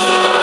you.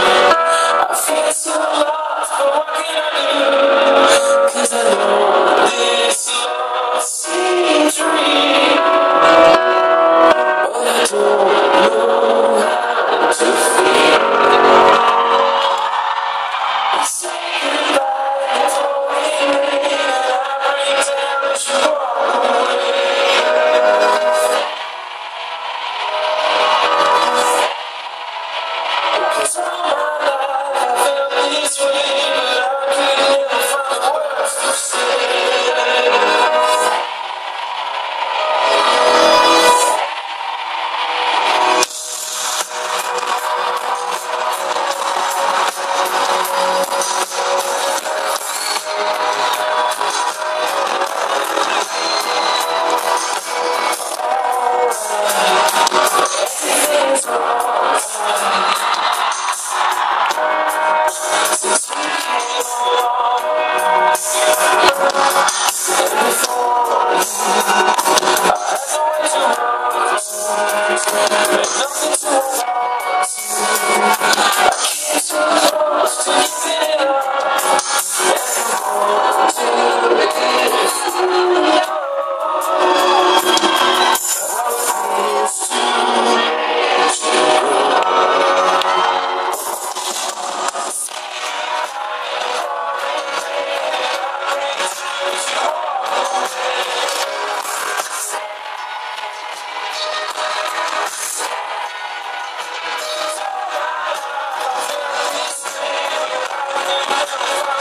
To, Thank you.